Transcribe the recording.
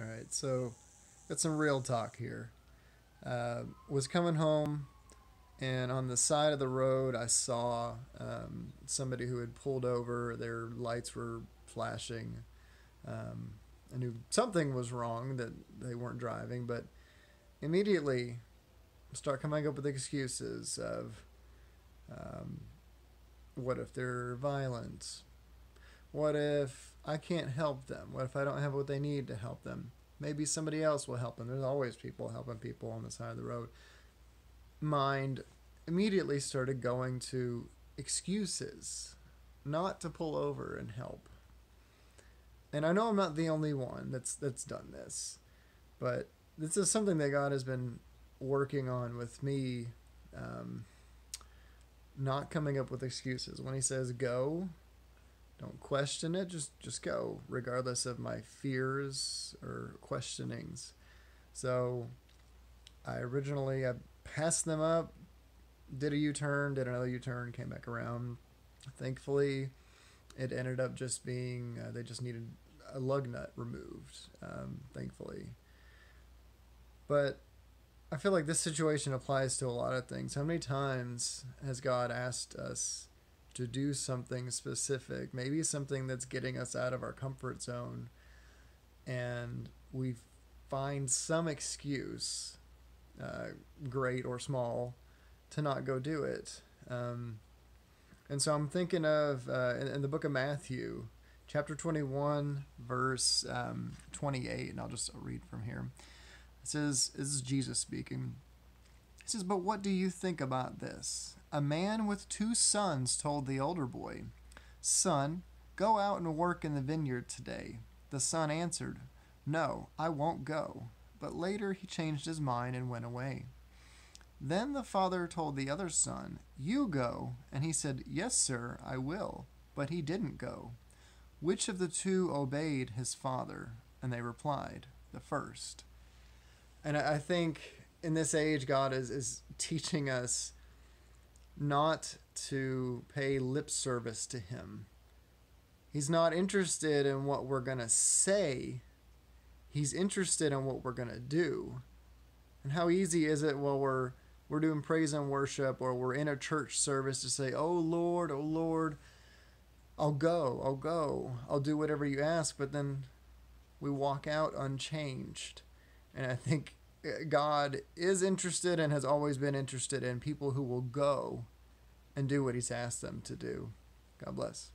All right, so got some real talk here. Uh, was coming home, and on the side of the road, I saw um, somebody who had pulled over. Their lights were flashing. Um, I knew something was wrong that they weren't driving, but immediately start coming up with excuses of um, what if they're violent? What if I can't help them? What if I don't have what they need to help them? Maybe somebody else will help them. There's always people helping people on the side of the road. Mind immediately started going to excuses, not to pull over and help. And I know I'm not the only one that's that's done this, but this is something that God has been working on with me. Um, not coming up with excuses. When He says go, don't question it. Just just go, regardless of my fears or questionings. So, I originally I passed them up, did a U turn, did another U turn, came back around. Thankfully, it ended up just being uh, they just needed a lug nut removed. Um, thankfully, but I feel like this situation applies to a lot of things. How many times has God asked us to do something specific, maybe something that's getting us out of our comfort zone, and we find some excuse, uh, great or small, to not go do it? Um, and so I'm thinking of uh, in, in, the book of Matthew, chapter 21, verse um, 28, and I'll just read from here. It says, This is Jesus speaking. He says, But what do you think about this? A man with two sons told the older boy, Son, go out and work in the vineyard today. The son answered, No, I won't go. But later he changed his mind and went away. Then the father told the other son, You go. And he said, Yes, sir, I will. But he didn't go. Which of the two obeyed his father? And they replied, The first. And I think in this age, God is, is teaching us not to pay lip service to him. He's not interested in what we're going to say, he's interested in what we're going to do. And how easy is it while we're we're doing praise and worship or we're in a church service to say, "Oh Lord, oh Lord, I'll go. I'll go. I'll do whatever you ask." But then we walk out unchanged. And I think God is interested and has always been interested in people who will go and do what He's asked them to do. God bless.